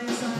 eyes on